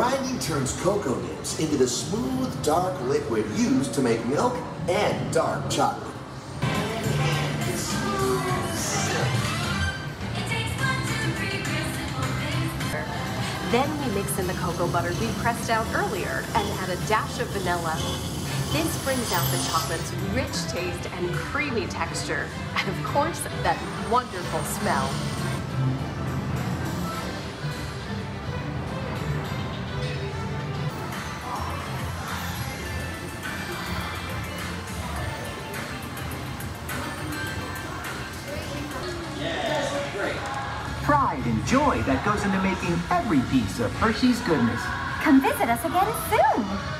Grinding turns cocoa nibs into the smooth, dark liquid used to make milk and dark chocolate. Then we mix in the cocoa butter we pressed out earlier and add a dash of vanilla. This brings out the chocolate's rich taste and creamy texture, and of course, that wonderful smell. And joy that goes into making every piece of Hershey's goodness. Come visit us again soon.